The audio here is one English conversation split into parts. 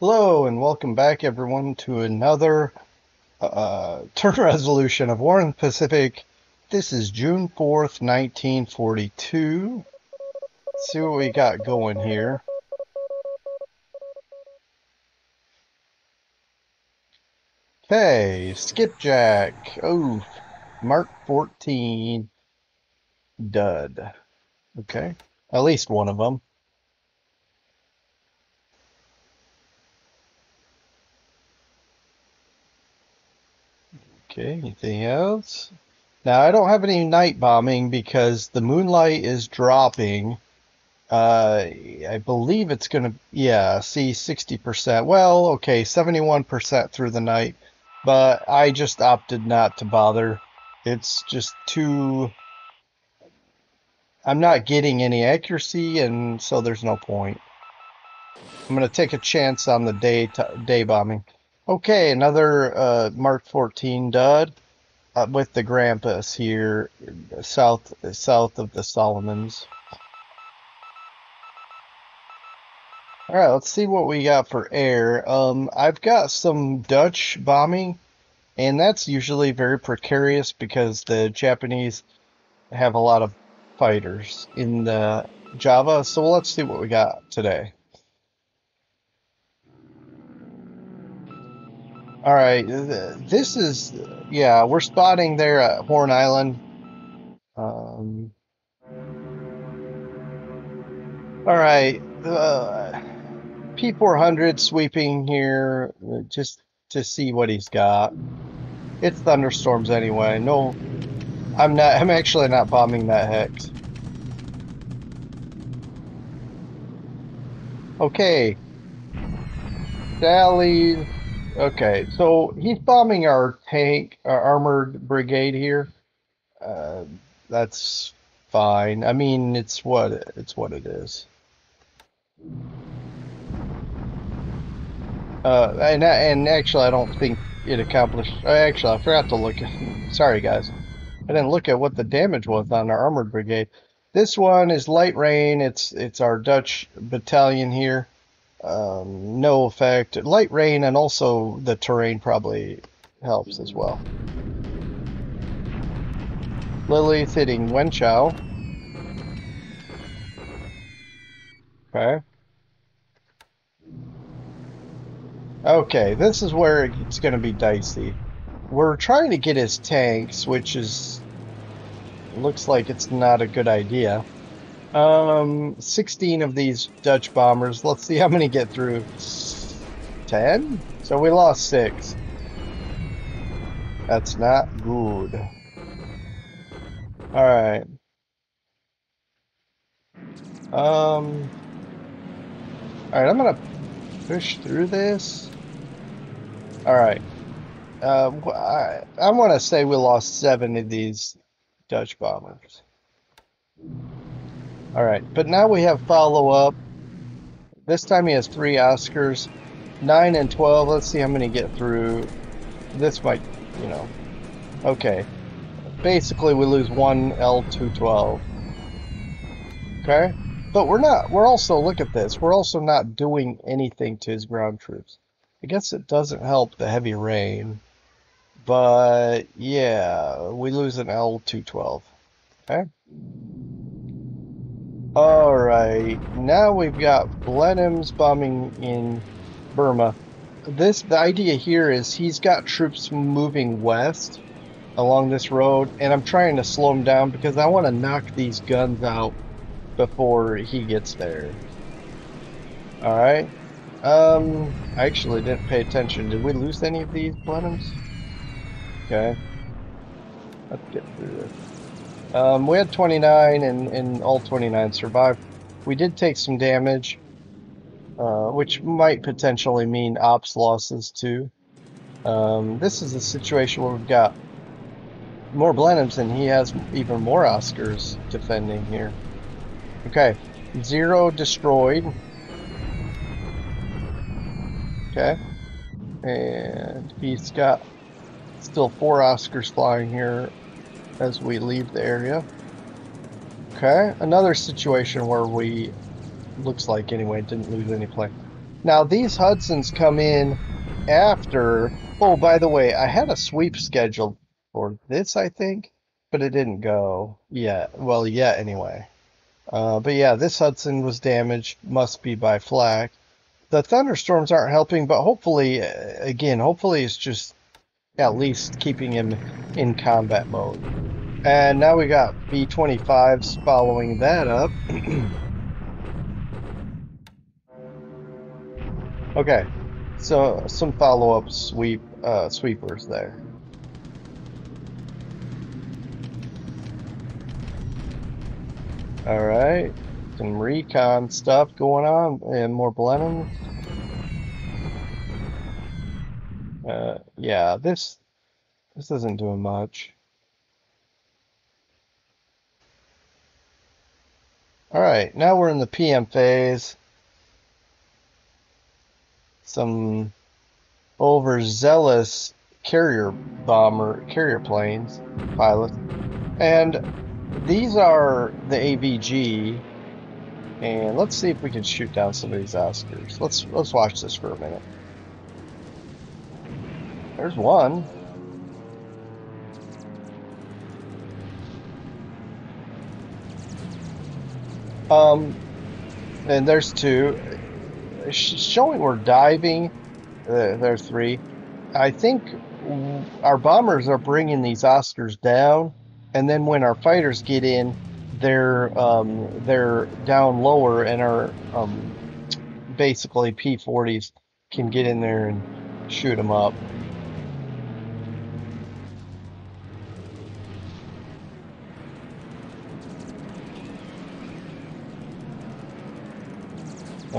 Hello and welcome back everyone to another uh, turn resolution of War in the Pacific. This is June 4th, 1942. Let's see what we got going here. Okay, skipjack. Oh, Mark 14. Dud. Okay, at least one of them. Okay, anything else? Now, I don't have any night bombing because the moonlight is dropping. Uh, I believe it's gonna, yeah, see 60%. Well, okay, 71% through the night, but I just opted not to bother. It's just too, I'm not getting any accuracy, and so there's no point. I'm gonna take a chance on the day day bombing. Okay, another uh, Mark 14 dud uh, with the Grampus here, south south of the Solomons. All right, let's see what we got for air. Um, I've got some Dutch bombing, and that's usually very precarious because the Japanese have a lot of fighters in the Java. So let's see what we got today. All right, this is yeah, we're spotting there at Horn Island. Um, all right, uh, P400 sweeping here just to see what he's got. It's thunderstorms anyway. No, I'm not. I'm actually not bombing that hex. Okay, Sally. Okay, so he's bombing our tank, our armored brigade here. Uh, that's fine. I mean, it's what it's what it is. Uh, and and actually, I don't think it accomplished. Uh, actually, I forgot to look. At, sorry, guys, I didn't look at what the damage was on our armored brigade. This one is light rain. It's it's our Dutch battalion here. Um, no effect. Light rain and also the terrain probably helps as well. Lily's hitting Wenchow. Okay. Okay, this is where it's going to be dicey. We're trying to get his tanks, which is looks like it's not a good idea. Um, 16 of these Dutch bombers. Let's see how many get through. 10? So we lost 6. That's not good. Alright. Um... Alright, I'm gonna push through this. Alright. Uh, I, I want to say we lost 7 of these Dutch bombers. All right, but now we have follow-up. This time he has three Oscars. 9 and 12, let's see how many get through. This might, you know. Okay. Basically, we lose one L212. Okay? But we're not, we're also, look at this, we're also not doing anything to his ground troops. I guess it doesn't help the heavy rain. But, yeah, we lose an L212. Okay? Alright, now we've got Blenheim's bombing in Burma. This the idea here is he's got troops moving west along this road, and I'm trying to slow him down because I want to knock these guns out before he gets there. Alright. Um, I actually didn't pay attention. Did we lose any of these Blenheims? Okay. Let's get through this. Um, we had 29 and, and all 29 survived. We did take some damage, uh, which might potentially mean ops losses too. Um, this is a situation where we've got more Blenheims and he has even more Oscars defending here. Okay, zero destroyed. Okay, and he's got still four Oscars flying here as we leave the area. Okay, another situation where we, looks like anyway, didn't lose any play. Now these Hudsons come in after. Oh, by the way, I had a sweep scheduled for this, I think, but it didn't go yet. Well, yet anyway. Uh, but yeah, this Hudson was damaged. Must be by flak. The thunderstorms aren't helping, but hopefully, uh, again, hopefully it's just at least keeping him in combat mode. And now we got B-25s following that up. okay, so some follow-up sweep uh, sweepers there. All right, some recon stuff going on, and more Blenheim. Uh, yeah, this this doesn't do much. All right, now we're in the PM phase. Some overzealous carrier bomber, carrier planes, pilots. And these are the AVG. And let's see if we can shoot down some of these Oscars. Let's let's watch this for a minute. There's one. Um, and there's two. showing we're diving. Uh, there are three. I think our bombers are bringing these Oscars down, and then when our fighters get in, they're um, they're down lower, and our um, basically P40s can get in there and shoot them up.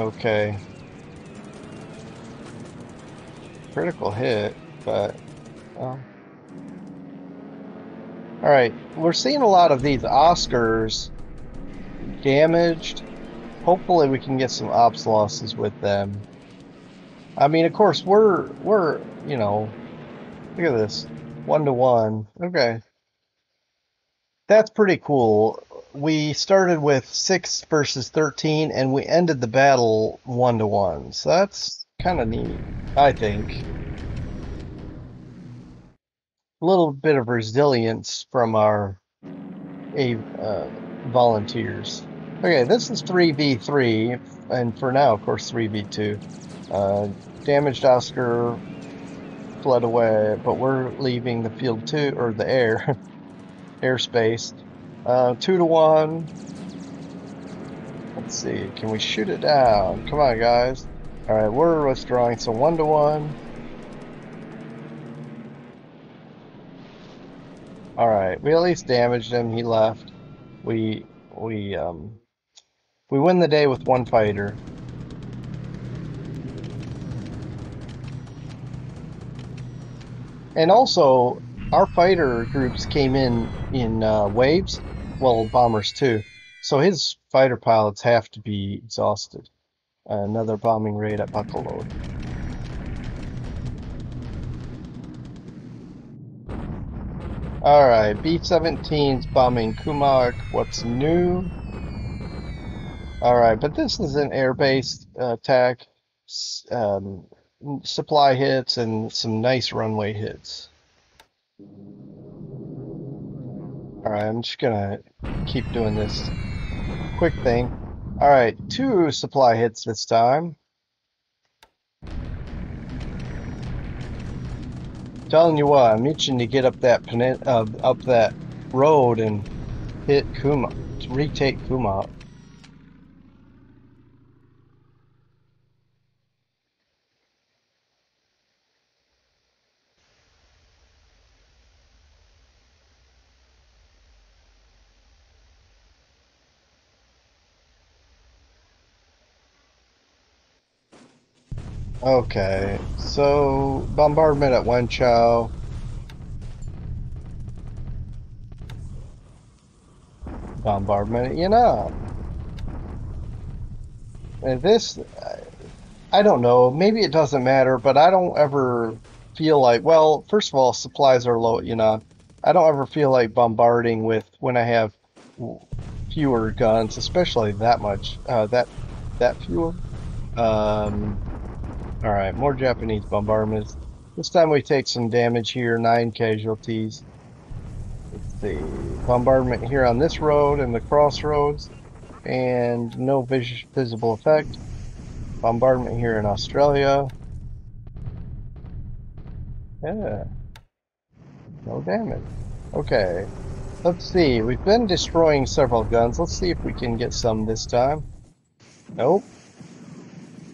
Okay. Critical hit, but... Well. Alright, we're seeing a lot of these Oscars damaged. Hopefully we can get some ops losses with them. I mean, of course, we're, we're, you know, look at this. One to one. Okay. That's pretty cool we started with six versus 13 and we ended the battle one to one. So that's kind of neat, I think. A little bit of resilience from our a uh, volunteers. Okay, this is 3v3, and for now, of course, 3v2. Uh, damaged Oscar fled away, but we're leaving the field too, or the air, airspace. Uh, two to one. Let's see. Can we shoot it down? Come on, guys. All right, we're withdrawing. So one to one. All right, we at least damaged him. He left. We we um we win the day with one fighter. And also, our fighter groups came in in uh, waves well, bombers too. So his fighter pilots have to be exhausted. another bombing raid at Bacolod. Alright, B-17's bombing Kumak. What's new? Alright, but this is an air-based uh, attack. Um, supply hits and some nice runway hits. Alright, I'm just gonna keep doing this quick thing. Alright, two supply hits this time. Telling you what, I'm itching to get up that uh, up that road and hit Kuma, retake Kuma. Okay, so bombardment at Wenchow. Bombardment at Yan'an. And this, I don't know, maybe it doesn't matter, but I don't ever feel like, well, first of all, supplies are low at Yan'an. I don't ever feel like bombarding with when I have fewer guns, especially that much, uh, that, that fewer. Um, Alright, more Japanese bombardments. This time we take some damage here, nine casualties. Let's see. Bombardment here on this road and the crossroads. And no vis visible effect. Bombardment here in Australia. Yeah. No damage. Okay. Let's see. We've been destroying several guns. Let's see if we can get some this time. Nope.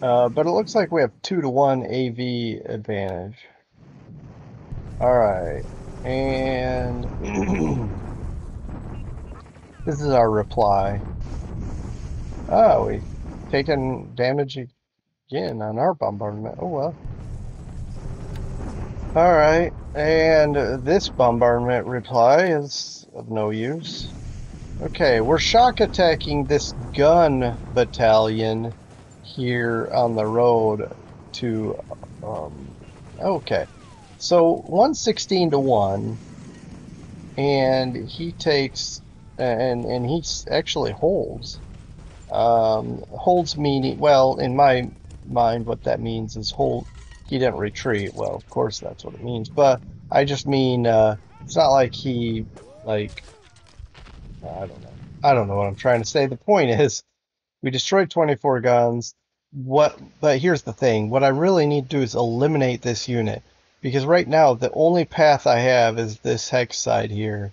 Uh, but it looks like we have two to one AV advantage. Alright. And this is our reply. Oh, we've taken damage again on our bombardment. Oh well. Alright, and this bombardment reply is of no use. Okay, we're shock attacking this gun battalion here on the road to, um, okay. So 116 to 1, and he takes, and, and he actually holds. Um, holds meaning, well, in my mind, what that means is hold, he didn't retreat. Well, of course that's what it means, but I just mean, uh, it's not like he, like, I don't know. I don't know what I'm trying to say. The point is, we destroyed 24 guns. What? But here's the thing. What I really need to do is eliminate this unit. Because right now, the only path I have is this hex side here.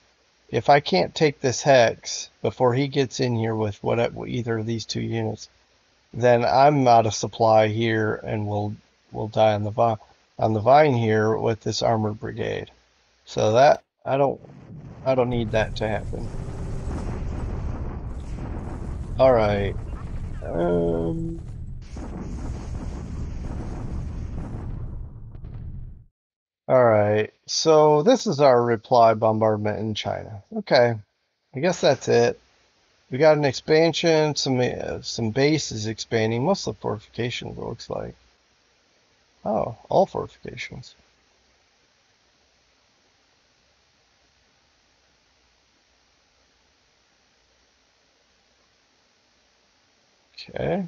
If I can't take this hex before he gets in here with whatever, either of these two units, then I'm out of supply here and will will die on the vine on the vine here with this armored brigade. So that I don't I don't need that to happen. All right. Um. All right. So this is our reply bombardment in China. Okay. I guess that's it. We got an expansion. Some uh, some bases expanding. Most of the fortifications it looks like. Oh, all fortifications. Okay.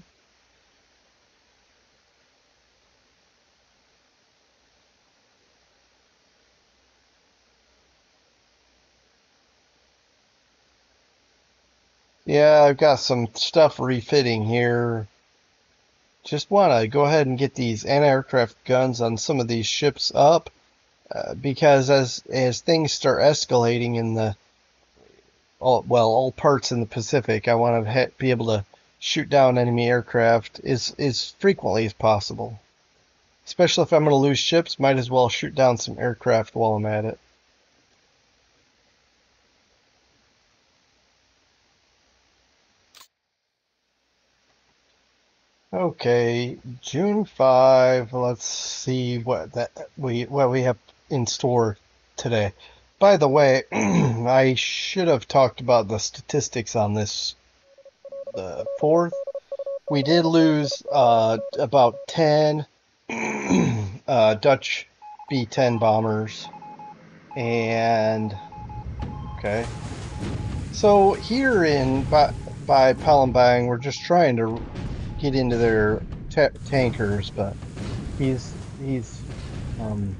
Yeah, I've got some stuff refitting here. Just want to go ahead and get these anti-aircraft guns on some of these ships up. Uh, because as as things start escalating in the all, well all parts in the Pacific, I want to be able to shoot down enemy aircraft as as frequently as possible. Especially if I'm going to lose ships, might as well shoot down some aircraft while I'm at it. Okay, June 5. Let's see what that we what we have in store today. By the way, I should have talked about the statistics on this the 4th. We did lose uh, about 10 uh, Dutch B-10 bombers and okay. So here in by, by Palembang, we're just trying to get into their tankers, but he's he's um,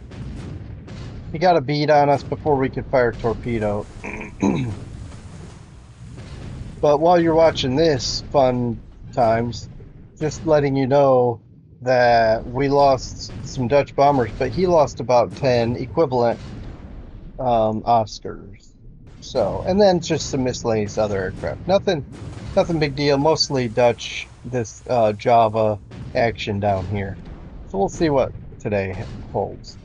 he got a bead on us before we could fire torpedo. but while you're watching this fun times, just letting you know that we lost some Dutch bombers, but he lost about 10 equivalent um, Oscars. So, and then just some miscellaneous other aircraft. Nothing, nothing big deal. Mostly Dutch this uh, Java action down here. So we'll see what today holds.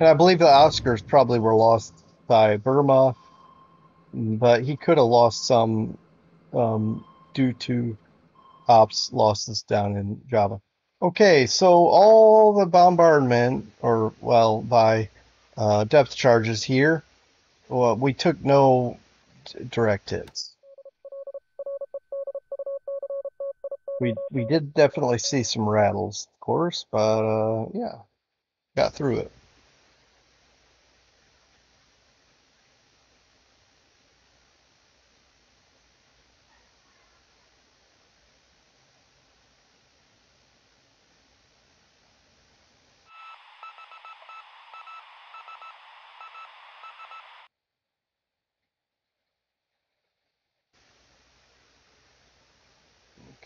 And I believe the Oscars probably were lost by Burma, but he could have lost some um, due to ops losses down in Java. Okay, so all the bombardment, or well, by uh, depth charges here, well, we took no direct hits. We we did definitely see some rattles, of course, but uh, yeah, got through it.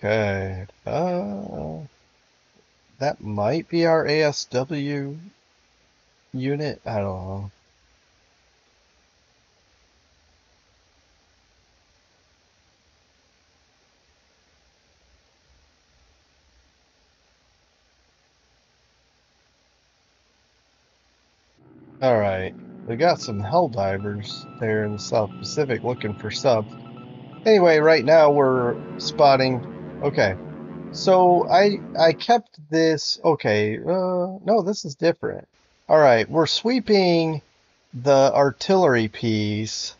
Okay. Uh, that might be our ASW unit. I don't know. All right. We got some Helldivers there in the South Pacific looking for subs. Anyway, right now we're spotting. Okay. So I I kept this. Okay. Uh, no, this is different. All right. We're sweeping the artillery piece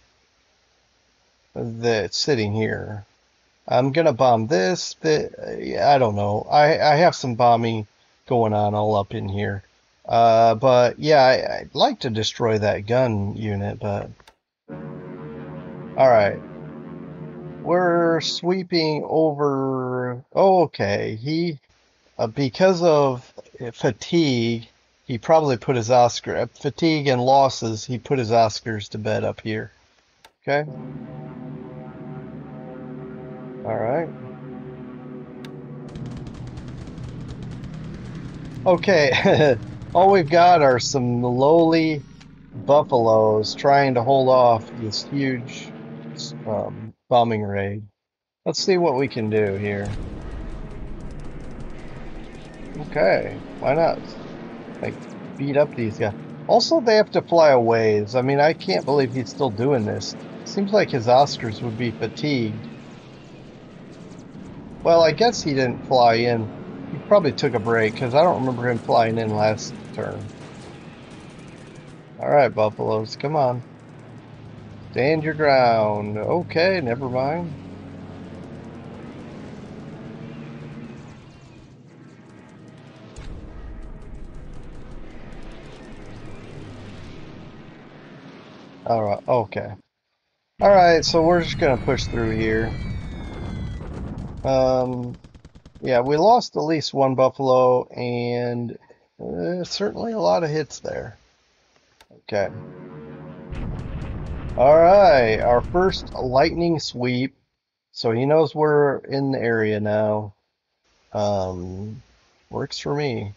that's sitting here. I'm gonna bomb this. The I don't know. I I have some bombing going on all up in here. Uh, but yeah, I, I'd like to destroy that gun unit, but all right. We're sweeping over. Oh, okay. He, uh, because of fatigue, he probably put his Oscar fatigue and losses. He put his Oscars to bed up here. Okay. All right. Okay. All we've got are some lowly buffaloes trying to hold off this huge um, bombing raid. Let's see what we can do here. Okay, why not? Like, beat up these guys. Also, they have to fly a ways. I mean, I can't believe he's still doing this. Seems like his Oscars would be fatigued. Well, I guess he didn't fly in. He probably took a break, because I don't remember him flying in last turn. Alright, buffaloes, come on. Stand your ground. Okay, never mind. Alright, okay. Alright, so we're just gonna push through here. Um, yeah, we lost at least one buffalo and uh, certainly a lot of hits there. Okay. Alright, our first lightning sweep. So he knows we're in the area now. Um, works for me.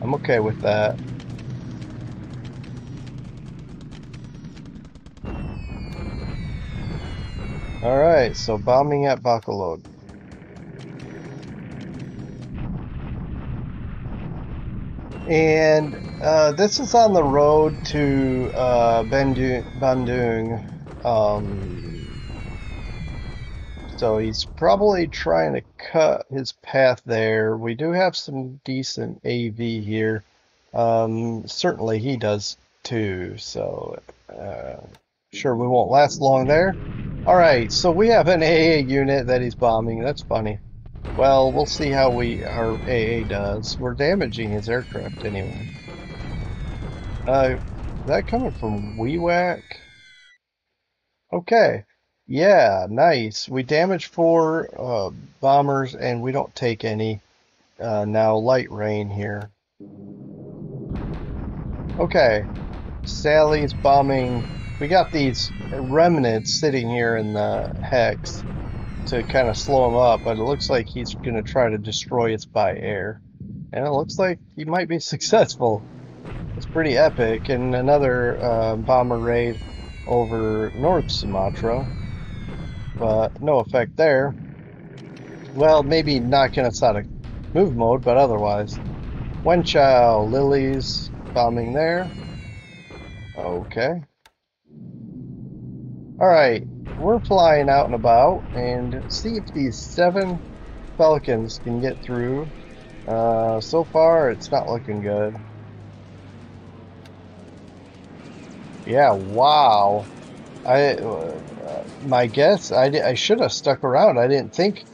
I'm okay with that. Alright, so bombing at Bacolod. And uh, this is on the road to uh, Bandung. Bandung. Um, so he's probably trying to cut his path there. We do have some decent AV here. Um, certainly he does too. So uh, sure we won't last long there. All right, so we have an AA unit that he's bombing. That's funny. Well, we'll see how we our AA does. We're damaging his aircraft anyway. Uh, that coming from Wewak? Okay. Yeah, nice. We damage four uh, bombers and we don't take any uh, now light rain here. Okay. Sally's bombing. We got these remnants sitting here in the hex to kind of slow him up, but it looks like he's going to try to destroy us by air. And it looks like he might be successful. It's pretty epic. And another uh, bomber raid over North Sumatra. But no effect there. Well, maybe knocking us out of move mode, but otherwise. Wenchow, Lilies, bombing there. Okay. Alright, we're flying out and about and see if these seven Falcons can get through. Uh, so far, it's not looking good. Yeah, wow. I, uh, my guess, I, I should have stuck around. I didn't think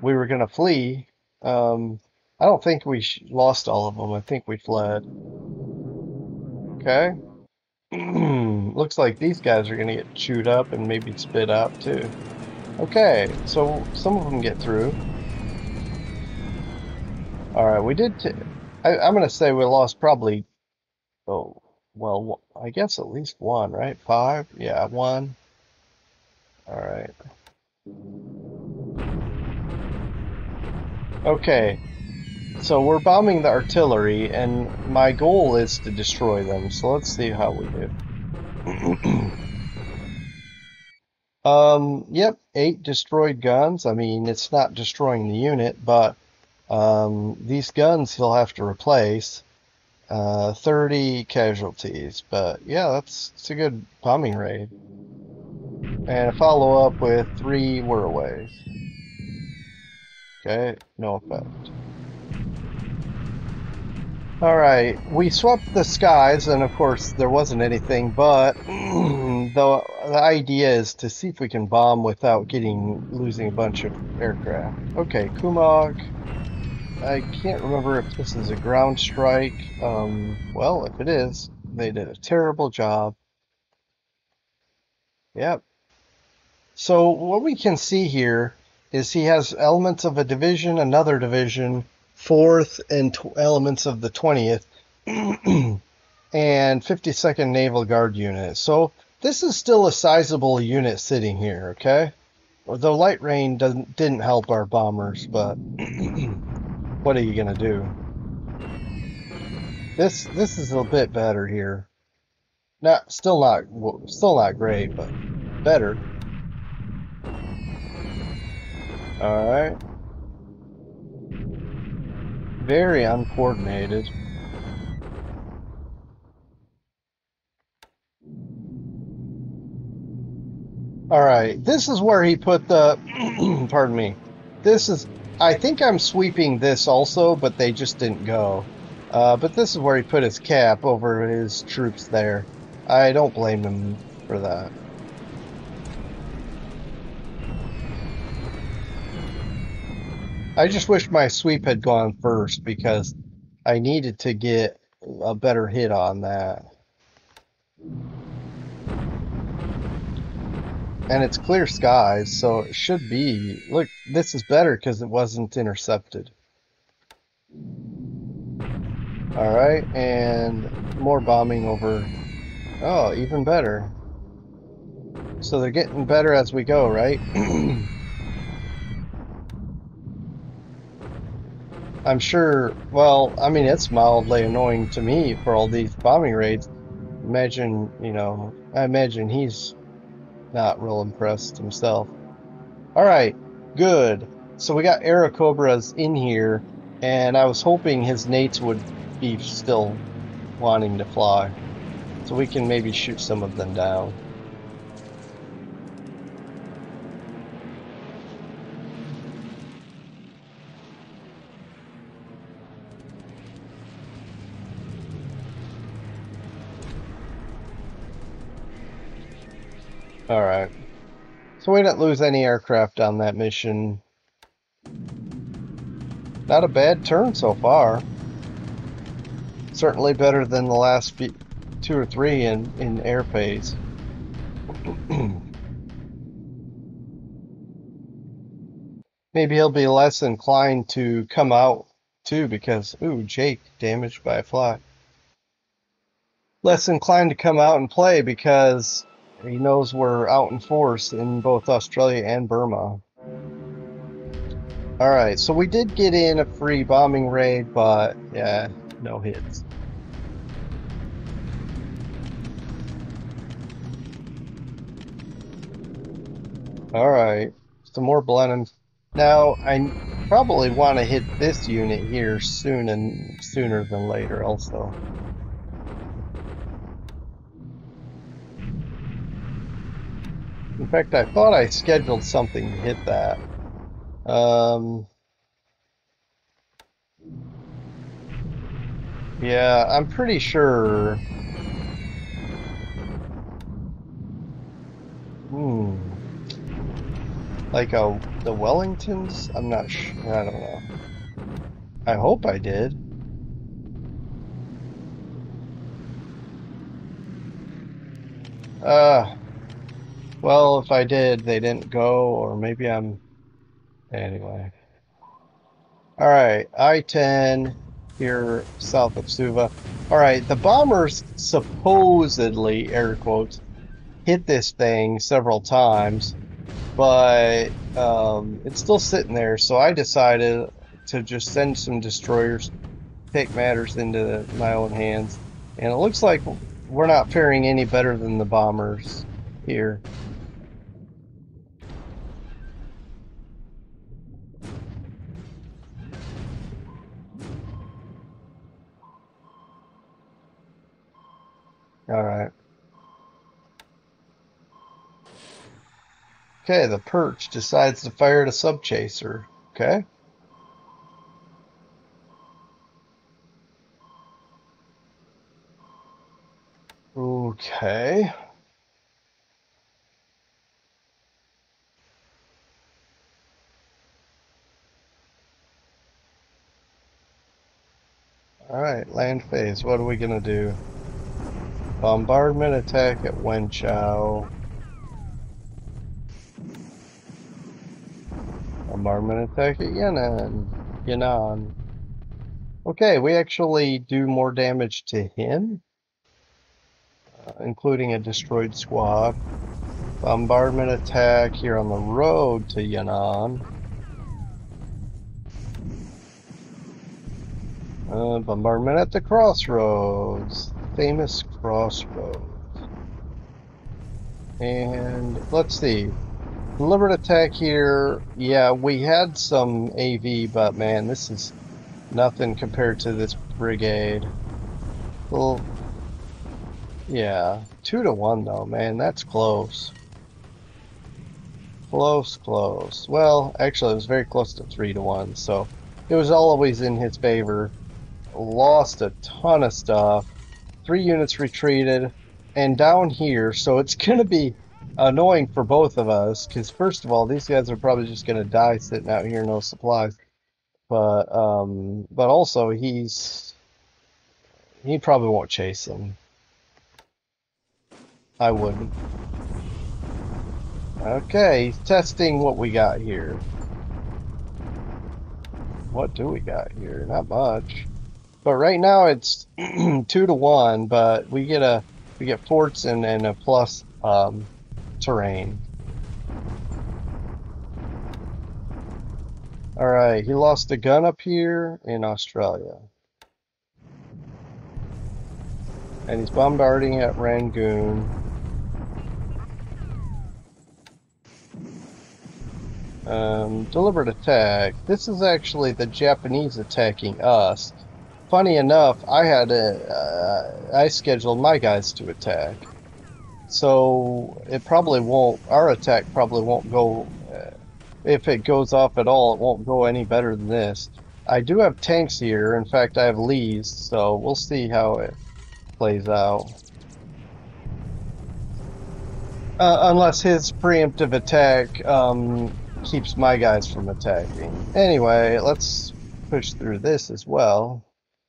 we were going to flee. Um, I don't think we lost all of them. I think we fled. Okay. Hmm, looks like these guys are going to get chewed up and maybe spit out too. Okay, so some of them get through. Alright, we did... i I, I'm going to say we lost probably... Oh, well, I guess at least one, right? Five? Yeah, one. Alright. Okay, so we're bombing the artillery, and my goal is to destroy them. So let's see how we do. um, yep, eight destroyed guns. I mean, it's not destroying the unit, but um, these guns he'll have to replace. Uh, 30 casualties, but yeah, that's it's a good bombing raid. And a follow up with three Wirraways. Okay, no effect. Alright, we swept the skies, and of course there wasn't anything, but the, the idea is to see if we can bomb without getting losing a bunch of aircraft. Okay, Kumog. I can't remember if this is a ground strike. Um, well, if it is, they did a terrible job. Yep. So what we can see here is he has elements of a division, another division, fourth, and elements of the 20th, and 52nd Naval Guard unit. So this is still a sizable unit sitting here, okay? The light rain doesn't didn't help our bombers, but what are you gonna do? This this is a bit better here. Not still not still not great, but better. Alright. Very uncoordinated. Alright, this is where he put the... pardon me. This is... I think I'm sweeping this also, but they just didn't go. Uh, but this is where he put his cap over his troops there. I don't blame him for that. I just wish my sweep had gone first because I needed to get a better hit on that. And it's clear skies, so it should be... Look, this is better because it wasn't intercepted. Alright, and more bombing over... Oh, even better. So they're getting better as we go, right? I'm sure, well, I mean, it's mildly annoying to me for all these bombing raids. Imagine, you know, I imagine he's not real impressed himself. Alright, good. So we got Airacobras in here, and I was hoping his nates would be still wanting to fly. So we can maybe shoot some of them down. Alright. So we didn't lose any aircraft on that mission. Not a bad turn so far. Certainly better than the last few, two or three in, in air phase. Maybe he'll be less inclined to come out too because, ooh, Jake damaged by a fly. Less inclined to come out and play because he knows we're out in force in both Australia and Burma. Alright, so we did get in a free bombing raid, but yeah, no hits. Alright, some more Blenheims. Now, I probably want to hit this unit here soon and sooner than later also. In fact, I thought I scheduled something to hit that. Um, yeah, I'm pretty sure. Hmm. Like a the Wellingtons? I'm not sure. I don't know. I hope I did. Uh, well, if I did, they didn't go, or maybe I'm... Anyway. Alright, I-10 here south of Suva. Alright, the bombers supposedly, air quotes, hit this thing several times, but um, it's still sitting there, so I decided to just send some destroyers, take matters into my own hands. And it looks like we're not faring any better than the bombers here. Alright. Okay, the perch decides to fire at a subchaser. Okay. Okay. Alright, land phase. What are we going to do? Bombardment attack at Wenchow. Bombardment attack at Yan'an. Yan'an. Okay, we actually do more damage to him uh, including a destroyed squad. Bombardment attack here on the road to Yan'an. Uh, bombardment at the crossroads. Famous crossroads. And let's see. Deliberate attack here. Yeah, we had some AV, but man, this is nothing compared to this brigade. Well, yeah, two to one though, man, that's close. Close, close. Well, actually, it was very close to three to one, so it was always in his favor. Lost a ton of stuff. Three units retreated, and down here, so it's going to be annoying for both of us, because first of all, these guys are probably just going to die sitting out here, no supplies. But, um, but also, he's, he probably won't chase them. I wouldn't. Okay, he's testing what we got here. What do we got here? Not much. But right now it's two to one, but we get a we get forts and, and a plus um, terrain. Alright, he lost a gun up here in Australia. And he's bombarding at Rangoon. Um, deliberate attack. This is actually the Japanese attacking us. Funny enough, I had a, uh, I scheduled my guys to attack. So it probably won't, our attack probably won't go, uh, if it goes off at all, it won't go any better than this. I do have tanks here. In fact, I have Lees, so we'll see how it plays out. Uh, unless his preemptive attack um, keeps my guys from attacking. Anyway, let's push through this as well.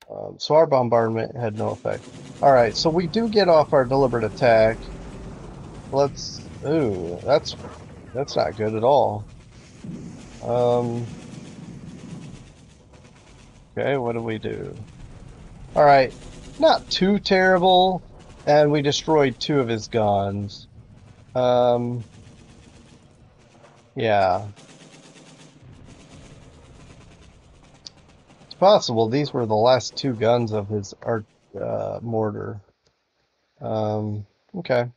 Um, so our bombardment had no effect. Alright, so we do get off our deliberate attack. Let's... Ooh, that's that's not good at all. Um, okay, what do we do? Alright, not too terrible. And we destroyed two of his guns. Um, yeah. Possible these were the last two guns of his art uh, mortar. Um, okay.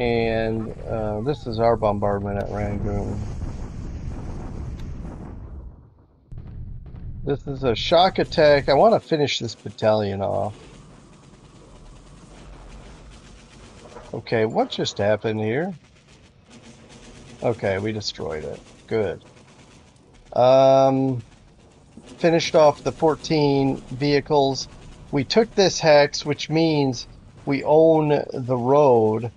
And uh, this is our bombardment at Rangoon. This is a shock attack. I want to finish this battalion off. Okay, what just happened here? Okay, we destroyed it. Good. Um, finished off the 14 vehicles. We took this hex, which means we own the road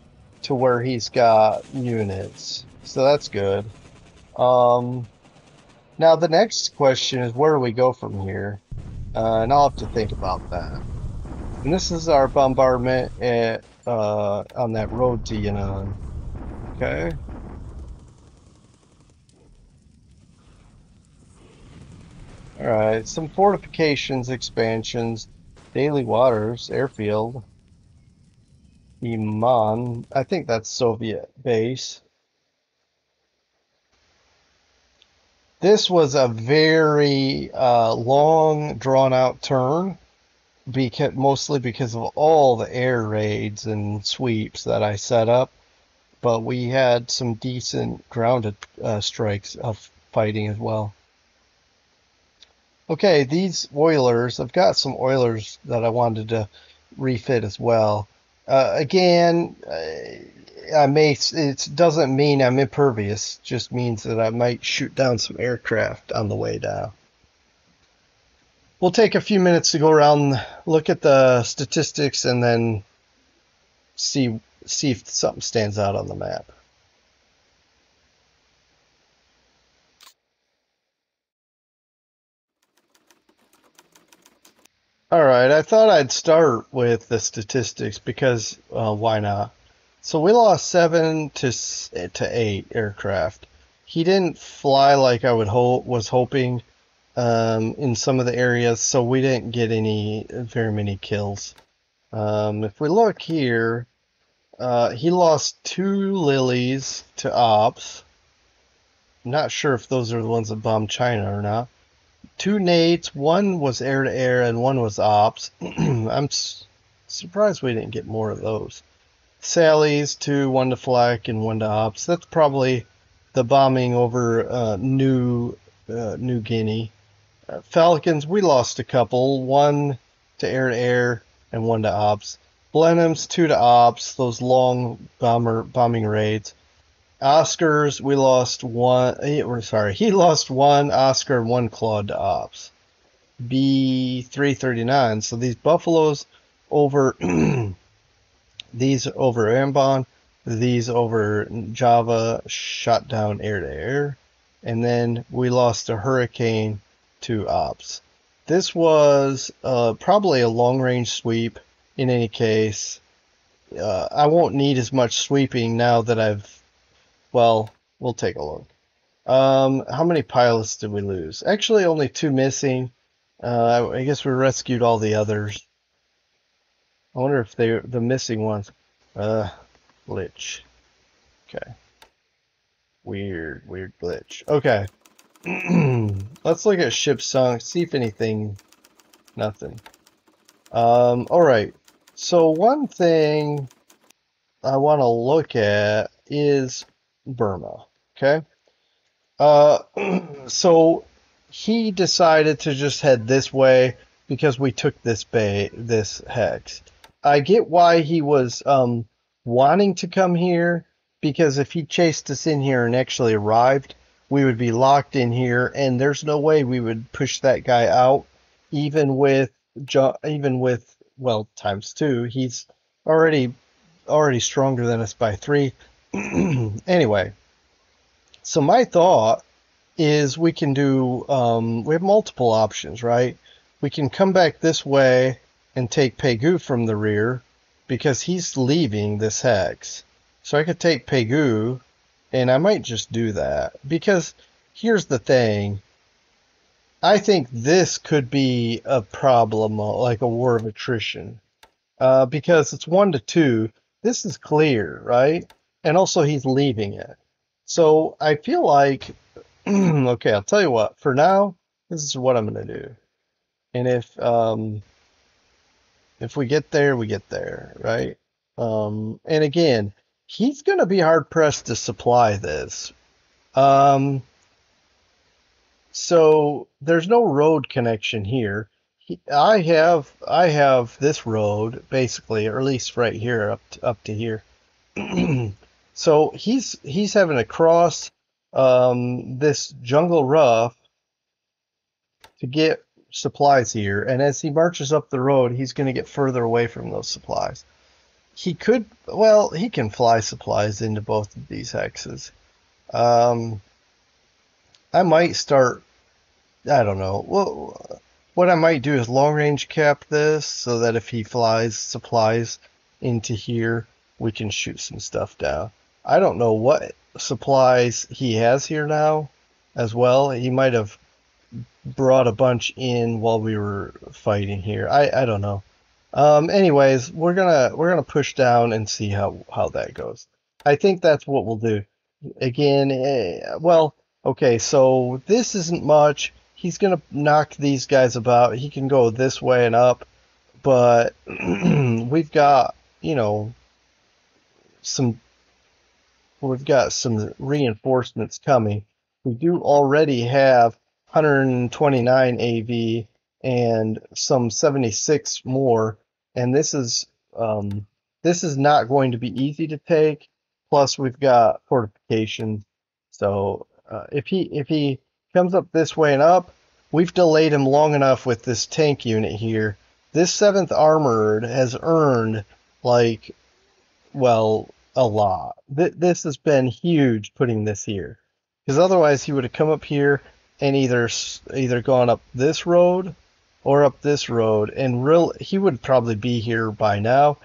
to where he's got units. So that's good. Um, now the next question is where do we go from here? Uh, and I'll have to think about that. And this is our bombardment at uh, on that road to Yan'an. Okay. Alright, some fortifications, expansions, Daly Waters, airfield, Iman, I think that's Soviet base. This was a very uh, long, drawn out turn, because mostly because of all the air raids and sweeps that I set up. But we had some decent grounded uh, strikes of fighting as well. Okay, these Oilers, I've got some Oilers that I wanted to refit as well. Uh, again, I may, it doesn't mean I'm impervious, just means that I might shoot down some aircraft on the way down. We'll take a few minutes to go around, look at the statistics, and then see see if something stands out on the map. All right, I thought I'd start with the statistics because uh, why not? So we lost seven to to eight aircraft. He didn't fly like I would hope was hoping um, in some of the areas, so we didn't get any very many kills. Um, if we look here, uh, he lost two lilies to ops. Not sure if those are the ones that bombed China or not two Nates. One was air to air and one was ops. I'm surprised we didn't get more of those. Sally's two, one to flak and one to ops. That's probably the bombing over uh, New uh, New Guinea. Uh, Falcons, we lost a couple. One to air to air and one to ops. Blenheims, two to ops. Those long bomber bombing raids. Oscars, we lost one. Eh, we're sorry, he lost one Oscar and one Claude to Ops. B339. So these Buffaloes over these over Ambon, these over Java shot down air to air, and then we lost a Hurricane to Ops. This was uh, probably a long range sweep. In any case, uh, I won't need as much sweeping now that I've well, we'll take a look. Um, how many pilots did we lose? Actually, only two missing. Uh, I guess we rescued all the others. I wonder if they the missing ones. Uh, glitch. Okay. Weird, weird glitch. Okay. Let's look at ship sunk. See if anything. Nothing. Um. All right. So one thing I want to look at is Burma. Okay. Uh, so he decided to just head this way because we took this bay, this hex. I get why he was um, wanting to come here because if he chased us in here and actually arrived, we would be locked in here, and there's no way we would push that guy out, even with even with well times two. He's already already stronger than us by three. anyway, so my thought is we can do, um, we have multiple options, right? We can come back this way and take Pegu from the rear because he's leaving this hex. So I could take Pegu and I might just do that because here's the thing. I think this could be a problem, like a war of attrition, uh, because it's one to two. This is clear, right? And also he's leaving it. So I feel like, okay, I'll tell you what. For now, this is what I'm gonna do. And if um, if we get there, we get there, right? Um, and again, he's gonna be hard pressed to supply this. Um, so there's no road connection here. He, I have I have this road basically, or at least right here up to, up to here. So he's he's having to cross um, this jungle rough to get supplies here, and as he marches up the road, he's going to get further away from those supplies. He could, well, he can fly supplies into both of these hexes. Um, I might start. I don't know. Well, what I might do is long range cap this so that if he flies supplies into here, we can shoot some stuff down. I don't know what supplies he has here now as well. He might have brought a bunch in while we were fighting here. I, I don't know. Um, anyways, we're gonna we're gonna push down and see how how that goes. I think that's what we'll do. Again, eh, well, Okay, so this isn't much. He's gonna knock these guys about. He can go this way and up, but we've got, you know, some we've got some reinforcements coming. We do already have 129 AV and some 76 more, and this is um, this is not going to be easy to take. Plus, we've got fortifications. So uh, if he if he comes up this way and up, we've delayed him long enough with this tank unit here. This seventh armored has earned like, well, a lot. Th- this has been huge putting this here, because otherwise he would have come up here and either either gone up this road or up this road, and real he would probably be here by now.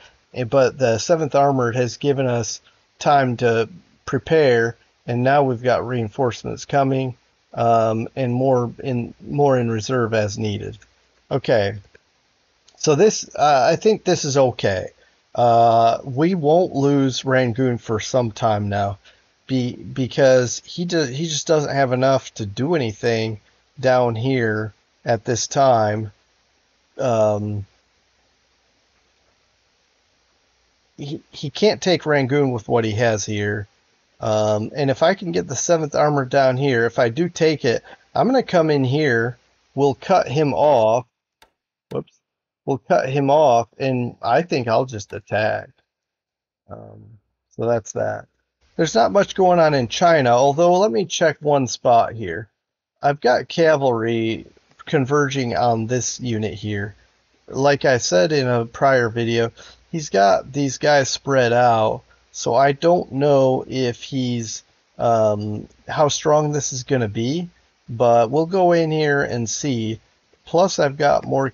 But the seventh armored has given us time to prepare, and now we've got reinforcements coming, um, and more in more in reserve as needed. Okay, so this uh, I think this is okay. Uh, we won't lose Rangoon for some time now, be because he does he just doesn't have enough to do anything down here at this time. Um, he, he can't take Rangoon with what he has here. Um, and if I can get the seventh armor down here, if I do take it, I'm to come in here. We'll cut him off. Whoops. We'll cut him off, and I think I'll just attack. Um, so that's that. There's not much going on in China, although let me check one spot here. I've got cavalry converging on this unit here. Like I said in a prior video, he's got these guys spread out, so I don't know if he's um, how strong this is going to be, but we'll go in here and see. Plus, I've got more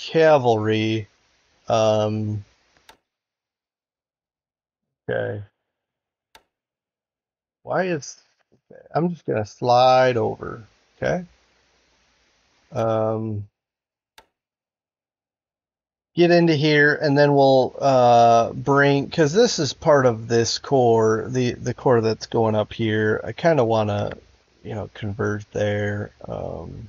cavalry. Um, okay. Why is I'm just gonna slide over. Okay. Um, get into here and then we'll uh, bring because this is part of this core the the core that's going up here i kind of want to you know converge there um,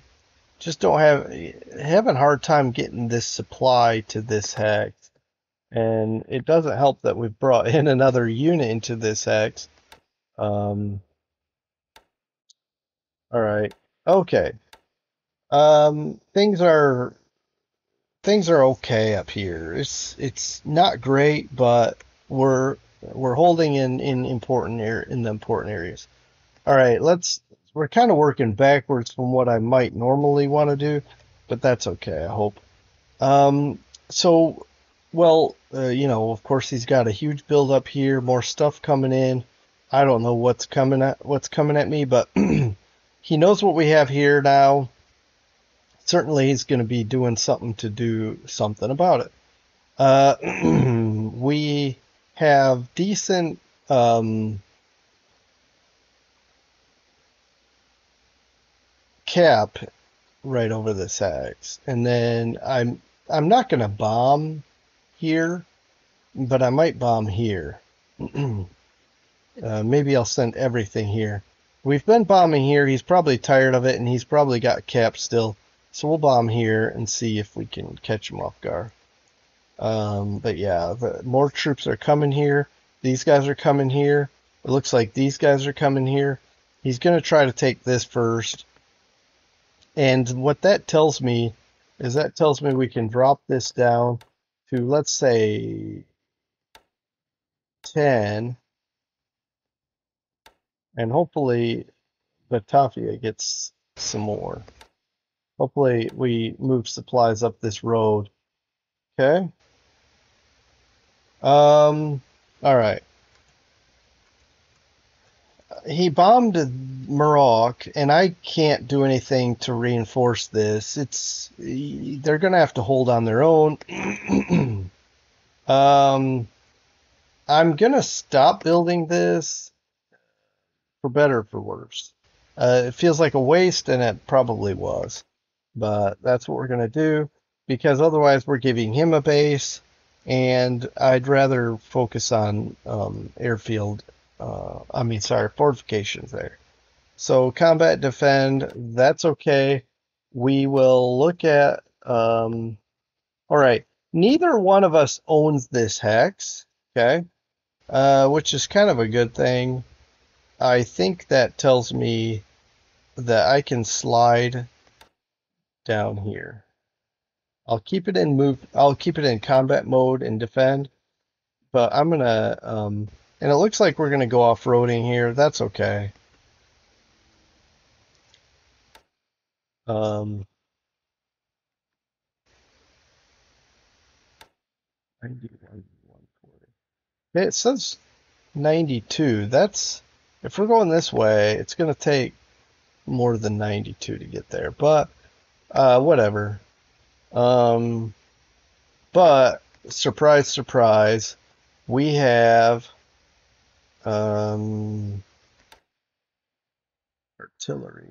just don't have having a hard time getting this supply to this hex and it doesn't help that we've brought in another unit into this hex um, all right okay um, things are things are okay up here. It's it's not great, but we're we're holding in in important air in the important areas. All right, let's. We're kind of working backwards from what I might normally want to do, but that's okay. I hope. Um, so, well, uh, you know, of course, he's got a huge build up here, more stuff coming in. I don't know what's coming at what's coming at me, but he knows what we have here now certainly he's going to be doing something to do something about it. Uh, we have decent um, cap right over this hex, and then I'm I'm not going to bomb here, but I might bomb here. uh, maybe I'll send everything here. We've been bombing here. He's probably tired of it, and he's probably got cap still. So we'll bomb here and see if we can catch him off guard. Um, but yeah, the, more troops are coming here. These guys are coming here. It looks like these guys are coming here. He's going to try to take this first. And what that tells me is that tells me we can drop this down to, let's say, 10. And hopefully Batavia gets some more. Hopefully we move supplies up this road. Okay. Um, all right. He bombed Merauke, and I can't do anything to reinforce this. It's they're gonna have to hold on their own. um, I'm gonna stop building this for better for worse. Uh, it feels like a waste, and it probably was but that's what we're going to do because otherwise we're giving him a base and I'd rather focus on um, airfield, uh, I mean, sorry, fortifications there. So combat defend, that's okay. We will look at, um, all right. Neither one of us owns this hex, okay? Uh, which is kind of a good thing. I think that tells me that I can slide down here. I'll keep it in move. I'll keep it in combat mode and defend. But I'm gonna, um, and it looks like we're gonna go off-roading here. That's okay. Um, 91, Okay, it says 92. That's, if we're going this way, it's gonna take more than 92 to get there. But, uh, whatever. Um, but surprise, surprise, we have um, artillery.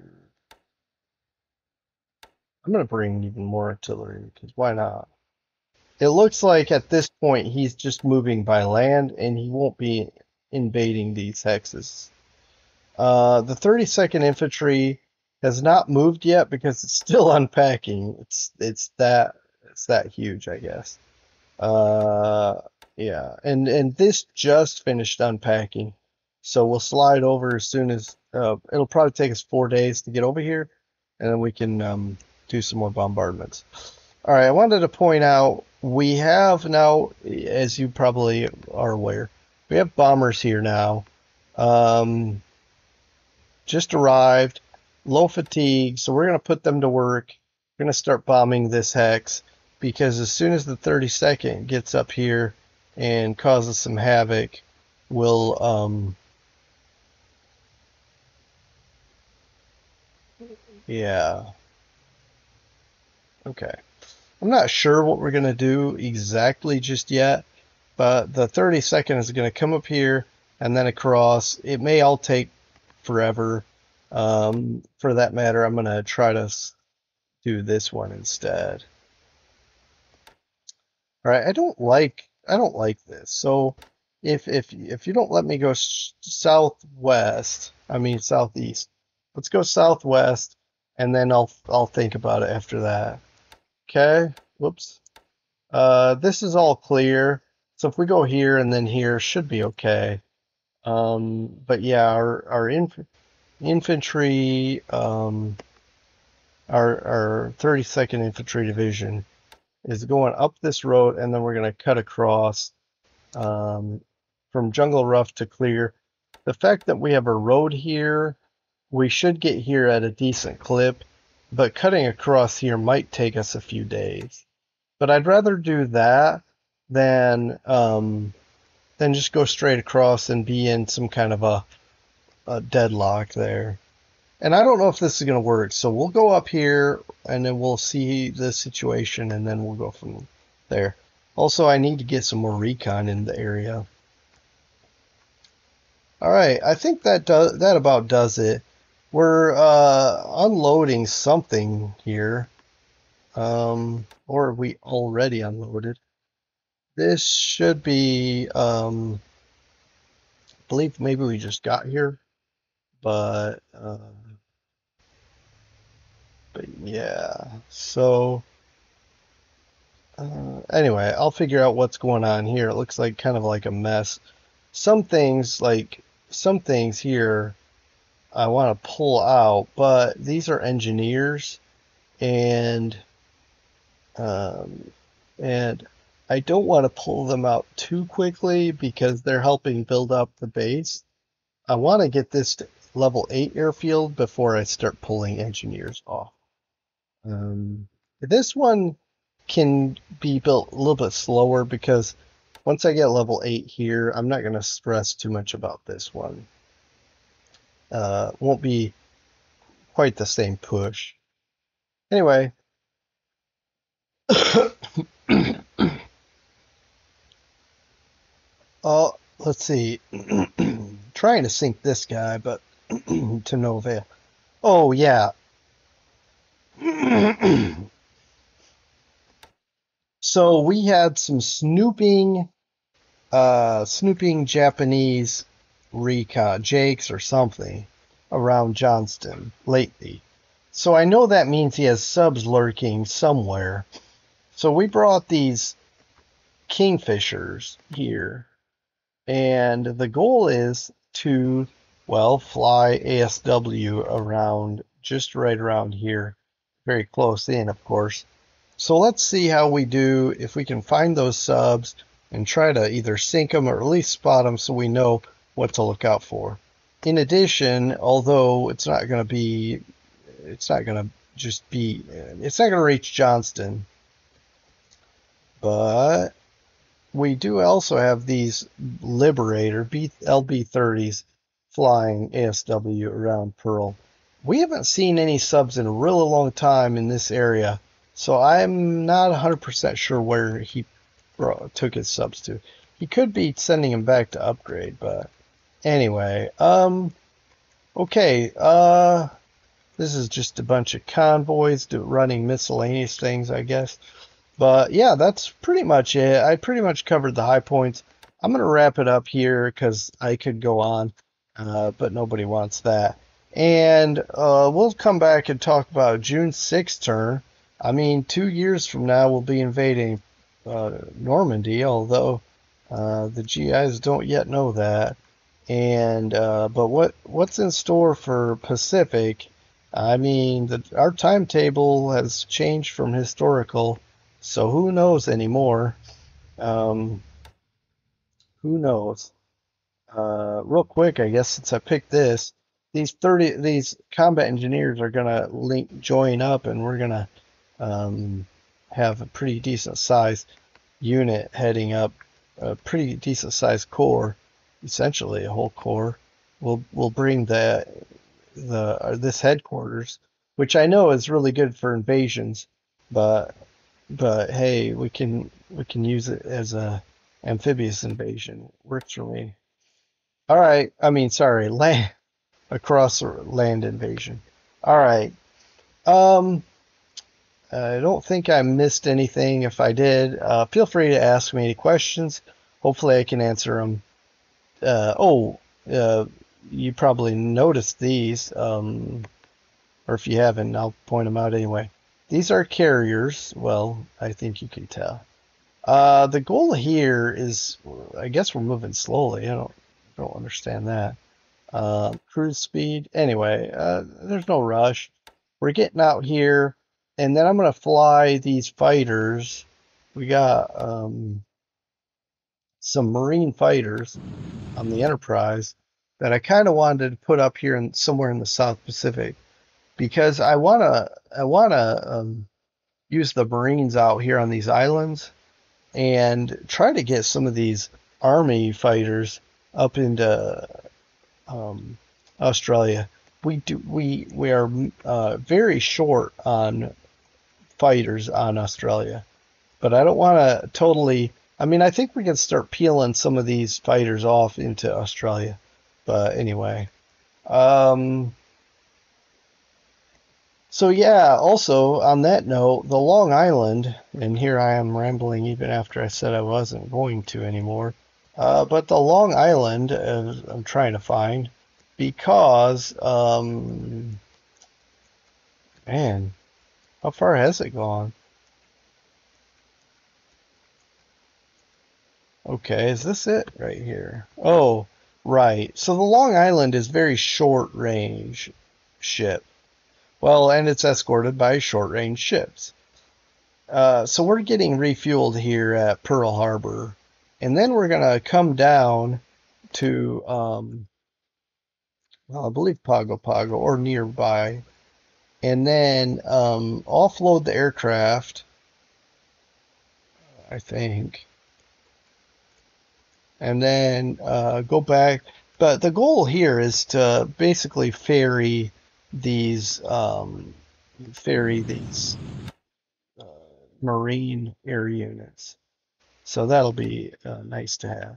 I'm gonna bring even more artillery because why not? It looks like at this point he's just moving by land and he won't be invading these hexes. Uh, the 32nd Infantry has not moved yet because it's still unpacking. It's it's that it's that huge, I guess. Uh, yeah, and and this just finished unpacking, so we'll slide over as soon as uh, it'll probably take us four days to get over here, and then we can um, do some more bombardments. All right, I wanted to point out we have now, as you probably are aware, we have bombers here now. Um, just arrived low fatigue, so we're going to put them to work. We're going to start bombing this hex because as soon as the 32nd gets up here and causes some havoc, we'll um, yeah. Okay. I'm not sure what we're to do exactly just yet, but the 32nd is going to come up here and then across. It may all take forever. Um, for that matter, I'm to try to do this one instead. All right, I don't like I don't like this. So if if if you don't let me go southwest, I mean southeast. Let's go southwest, and then I'll I'll think about it after that. Okay. Whoops. Uh, this is all clear. So if we go here and then here, should be okay. Um, but yeah, our our inf infantry, um, our our 32nd Infantry Division is going up this road, and then we're going to cut across um, from Jungle Rough to Clear. The fact that we have a road here, we should get here at a decent clip, but cutting across here might take us a few days. But I'd rather do that than um, than just go straight across and be in some kind of a, a deadlock there. And I don't know if this is going to work. So we'll go up here and then we'll see the situation and then we'll go from there. Also, I need to get some more recon in the area. All right, I think that does that about does it. We're uh, unloading something here. Um, or we already unloaded. This should be, um, I believe maybe we just got here, but uh, yeah, so uh, anyway, I'll figure out what's going on here. It looks like kind of like a mess. Some things, like some things here, I want to pull out, but these are engineers, and um, and I don't want to pull them out too quickly because they're helping build up the base. I want to get this to level 8 airfield before I start pulling engineers off. Um, this one can be built a little bit slower because once I get level 8 here, I'm not going to stress too much about this one. Uh, won't be quite the same push. Anyway. oh, let's see. Trying to sync this guy, but to no avail. Oh, yeah. so we had some snooping, uh, snooping Japanese Rika Jakes or something, around Johnston lately. So I know that means he has subs lurking somewhere. So we brought these kingfishers here. And the goal is to, well, fly ASW around just right around here. Very close in, of course. So let's see how we do if we can find those subs and try to either sink them or at least spot them so we know what to look out for. In addition, although it's not going to be, it's not going to just be, it's not going to reach Johnston, but we do also have these Liberator B, LB30s flying ASW around Pearl. We haven't seen any subs in a really long time in this area, so I'm not 100% sure where he took his subs to. He could be sending him back to upgrade, but anyway, um, okay, uh, this is just a bunch of convoys do, running miscellaneous things, I guess. But yeah, that's pretty much it. I pretty much covered the high points. I'm going to wrap it up here because I could go on, uh, but nobody wants that. And uh, we'll come back and talk about June 6th turn. I mean, two years from now, we'll be invading uh, Normandy, although uh, the GIs don't yet know that. And uh, but what what's in store for Pacific? I mean, the, our timetable has changed from historical so who knows anymore? Um, who knows? Uh, real quick, I guess since I picked this, these thirty these combat engineers are gonna link join up, and we're gonna um, have a pretty decent sized unit heading up, a pretty decent sized corps, essentially a whole corps. We'll we'll bring the the uh, this headquarters, which I know is really good for invasions, but but hey, we can we can use it as a amphibious invasion. Works for me. All right, I mean, sorry, land across land invasion. All right. Um, I don't think I missed anything. If I did, uh, feel free to ask me any questions. Hopefully, I can answer them. Uh, oh, uh, you probably noticed these, um, or if you haven't, I'll point them out anyway. These are carriers. Well, I think you can tell. Uh, the goal here is, I guess we're moving slowly. I don't, don't understand that. Uh, cruise speed. Anyway, uh, there's no rush. We're getting out here, and then I'm gonna fly these fighters. We got um, some marine fighters on the Enterprise that I kind of wanted to put up here in somewhere in the South Pacific because I wanna I wanna um, use the Marines out here on these islands and try to get some of these army fighters up into um, Australia. We do we we are uh, very short on fighters on Australia, but I don't want to totally. I mean, I think we can start peeling some of these fighters off into Australia, but anyway. Um, so yeah, also on that note, the Long Island, and here I am rambling even after I said I wasn't going to anymore. Uh, but the Long Island, uh, I'm trying to find because, um, man, how far has it gone? Okay, is this it right here? Oh, right. So the Long Island is very short range ship. Well, and it's escorted by short range ships. Uh, so we're getting refueled here at Pearl Harbor. And then we're going to come down to, um, well, I believe Pago Pago or nearby. And then um, offload the aircraft, I think. And then uh, go back. But the goal here is to basically ferry these um, ferry these uh, marine air units. So that'll be uh, nice to have.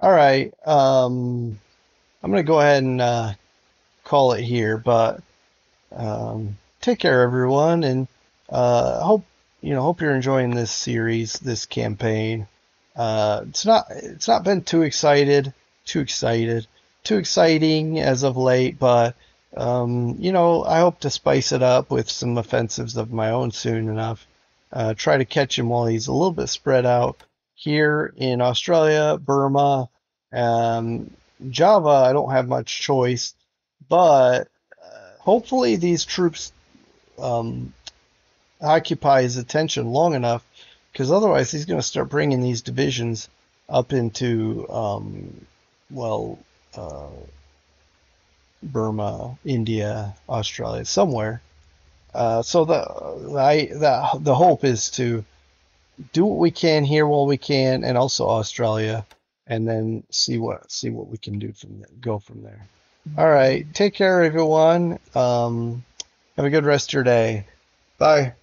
All right, um, I'm gonna go ahead and uh, call it here, but um, take care, everyone, and uh, hope you know hope you're enjoying this series, this campaign. Uh, it's not it's not been too excited, too excited, too exciting as of late, but Um, you know, I hope to spice it up with some offensives of my own soon enough. Uh, try to catch him while he's a little bit spread out here in Australia, Burma, um, Java. I don't have much choice, but uh, hopefully these troops um, occupy his attention long enough, because otherwise he's going to start bringing these divisions up into, um, well, uh, Burma, India, Australia, somewhere. Uh, so the, I, the the hope is to do what we can here while we can, and also Australia, and then see what see what we can do from there, go from there. All right, take care, everyone. Um, have a good rest of your day. Bye.